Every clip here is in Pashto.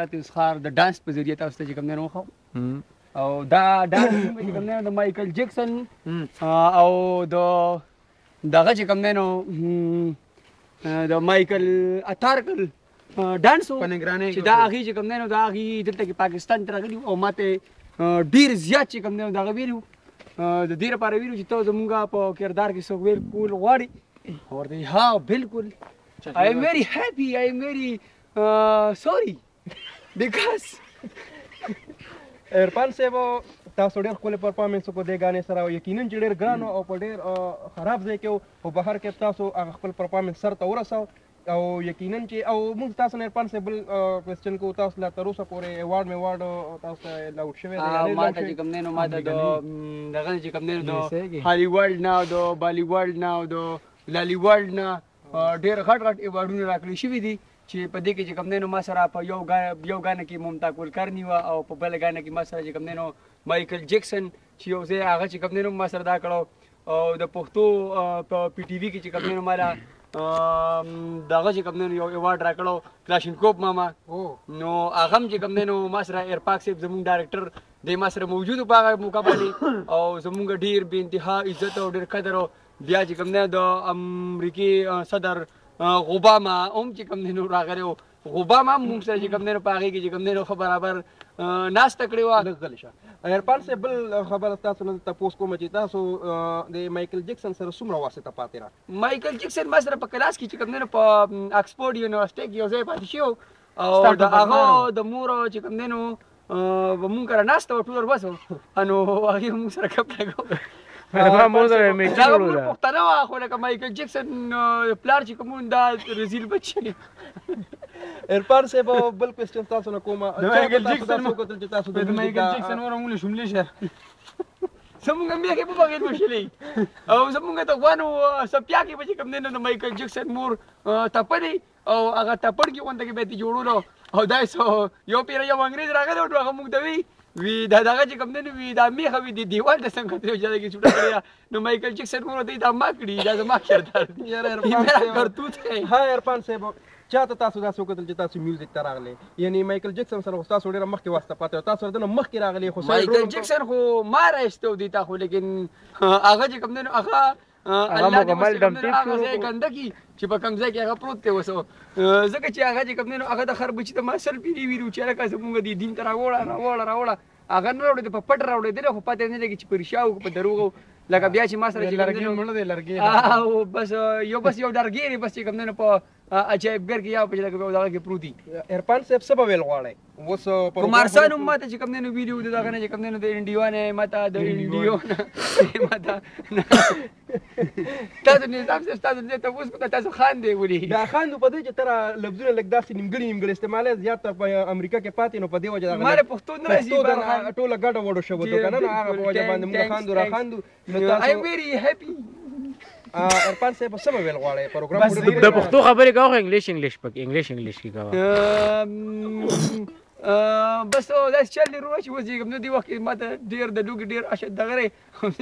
تاسو ښار د ډانس په ذریعه تاسو ته کوم نه وخو او دا ډانس چې کوم نه د مايکل جکسن او د دغه چې کوم نه نو د مايکل اتارکل ډانس په نگرانه چې دا هغه چې کوم نه نو دا هغه دلته کې پاکستان ته راغلی او ماته ډیر زیات چې کوم نه دغه ویلو د دې لپاره ویلو چې تاسو زمونږه په کردار کې څوک ویل کول غواړي ورته ها بالکل I am very happy I am very سوري بیکاز عرفان صاحب تاسو ډېر ښکلې پرفارمنس وکړو دې ګانې سره یقینا چې ډېر ګران او په ډېر خراب ځای کې خو په هر کې تاسو هغه خپل پرفارمنس سر ته ورساو او یقینا چې او موږ تاسو نه پنځه بل کوېسچن کو تاسو لا تر اوسه پورې ایوارډ می وارډ تاسو ته لاوډ شوی دی ما ته چې کوم نه نو ما ته دو دغه چې کوم نه دو هالی ورلد نه دو بالی ورلد نه دو لالی ورلد نه ډیر غټ غټ ایوارډونه راکړی شوی دي چې په دې کې چې کوم دینو ما سره په یو غا یو غانه کې ممتا کول کرنی و او په بل غانه کې ما سره چې کوم دینو مایکل جکسن چې یو ځای هغه چې کوم دینو ما سره دا کړو او د پښتو په پی ټی وی کې چې کوم دینو ما دغه چې کوم دینو یو ایوارډ راکړو کلاشینکوپ ماما نو هغه چې کوم دینو ما سره ایرپاک صاحب زموږ ډایرکټر د ما سره موجود په هغه موقع باندې او زموږ ډیر بې انتها عزت او ډیر قدر او بیا چې کوم دی د امریکې صدر غوباما هم چې کوم دی نو راغلی و غوباما هم موږ سره چې کوم دی نو په هغې کې چې کوم دی نو ښه برابر ناسته کړې وه لږ غلی شه عرفان صاحب بل خبره تاسو نه تپوس کوم چې تاسو د مایکل جکسن سره څومره واسطه پاتې را مایکل جکسن ما سره په کلاس کې چې کوم دی نو په اکسفورډ یونیورسټۍ کې یو ځای پاتې شوی او د هغه د مور چې کوم دینو به مونږ سره ناشته وه ټول وربسو نو هغې مونږ سره کپ لګو ما مور سره مې چې وړو ده پښتنه وه خو لکه مایکل جکسن پلار چې کوم دا رزیل بچی ارفان صاحب بل کوېسچن تاسو نه کوم مایکل جکسن مو کتل چې تاسو د مایکل جکسن ور مونږ شملې شه زمونږ میا کې په بغیر وشلې او زمونږ ته غوانو سپیا کې به چې کوم دینو د مایکل جکسن مور تپلې او هغه ټپړ کې غونډه کې به تی جوړولو او دا سو یو پیر یو انګریز راغلی او هغه موږ ته وی وی دا دغه چې کوم نه وی دا میخه وی دی دیوال د څنګه ته جوړه کې چټه کړی نو مایکل جکسن مور دی دا ما کړی دا ما کړدار دی یاره عرفان صاحب کرتوت ہے ها عرفان صاحب چاته تاسو دا څوک چې تاسو میوزیک ته راغلي یعنی مایکل جکسن سره تاسو ډیره مخکې واسطه پاتې تاسو دنه مخکې راغلي خو مایکل جکسن خو ما راستو دي تا خو لیکن هغه چې کوم نه هغه هغه مکمل دم ټیک شو هغه ګنده کی چې په کمزای کې هغه پروت دی وسو ځکه چې هغه چې کمنو هغه د خر بچی ته ما سر پیری ویرو چې لکه زمونږ دی دین تر راوړا راوړا راوړا هغه نه راوړي په پټ راوړي دی خو پته نه لګي چې پر شاو په دروغو لکه بیا چې ما سره چې لرګي مړ دی لرګي او بس یو بس یو لرګي بس چې کمنو په عجایب ګر کې یا په جلا کې په دغه کې پروت دي عرفان صاحب څه به ویل غواړي اوس پر کومارسان هم ماته چې کوم دینو ویډیو د دغه نه چې کوم دینو د انډیو نه ماته د انډیو نه ماته تاسو نظام صاحب تاسو دې ته اوس کوته تاسو خان دی ولي دا خان نو په دې چې تر لفظونه لګ داسې نیمګړي نیمګړي استعماله زیات تر په امریکا کې پاتې نو په دې وجه دا مال پښتون راځي ټوله ګډه وډو شو ته کنه هغه په وجه باندې موږ خان دو را خان دو نو تاسو آی ویری هپی ارپان صاحب څه به ویل غواړي پروګرام بس د پښتو خبرې کاوه انګلیش انګلیش پک انګلیش انګلیش کې کاوه بس او دا چل دی روچ وځي کوم دی وخت ماته ډیر د لوګي ډیر اشد دغره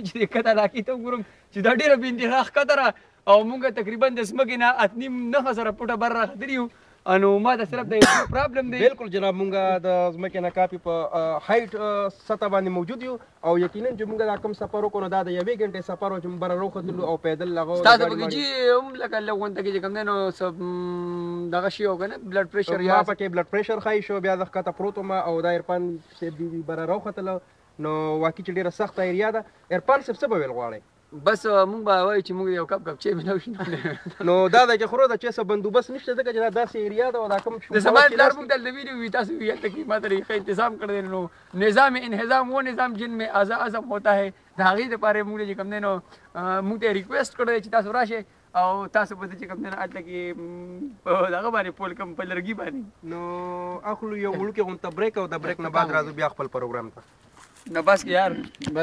چې کته لاکی ته ګورم چې دا ډیره بینتي راخ کتره او مونږ تقریبا د سمګې نه اتنیم نه سره پټه بر راخدریو انو ما د صرف د یو پرابلم دی بالکل جناب مونږه د زمکه نه کاپی په هایټ سطح باندې موجود یو او یقینا چې مونږه دا کم سفر وکړو دا د یوې غنټې سفر او چې بره روختلو او پیدل لغو تاسو به جی هم لکه لغونته کې کوم نو سب دغه شی او کنه بلډ پريشر یا پکې بلډ پريشر خای شو بیا د خطه پروت ما او دا ایرپان سیب دی بره روختلو نو واقعي چې ډیره سخته ایریا ده ایرپان سیب څه به ویل غواړي بس مونږ به وایو چې مونږ یو کپ کپ چای ملاو شي نو دا ده چې خرو دا چې څه بندوبست نشته ځکه چې دا داسې ایریا ده او دا کوم د سبا پلار مونږ دلته ویډیو وی تاسو وی هلته کې ماته یې ښه تنظیم کړی نو نظام انهظام و نظام جن میں ازا ازم ہوتا ہے دا هغې دپاره مونږ چې کوم دی نو مونږ ته ریکویسټ کړی چې تاسو راشئ او تاسو به چې کوم نه اټل کې دغه باندې پول کم په لرګي باندې نو اخلو یو ملک غون ته بریک او د بریک نه بعد راځو بیا خپل پروګرام ته نه بس یار بس